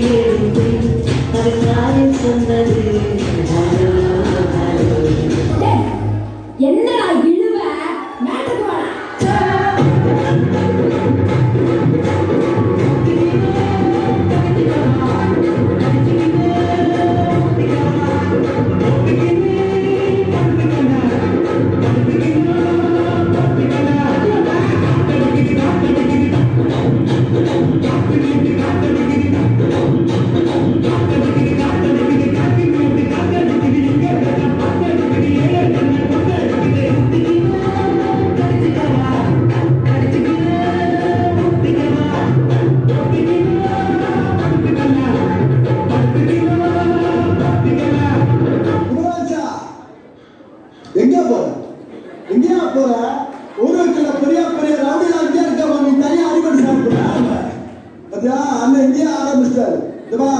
the but it's not. எங்க போற? எங்கேயா போற? ஒரு இடத்துல பெரிய பெரிய ரவுடிலாண்டே இருக்க நீ தனியா அடிபடி சாப்பிடுற அதான் அண்ணன் இங்கேயே ஆரம்பிச்சிட்டாரு. இதுவா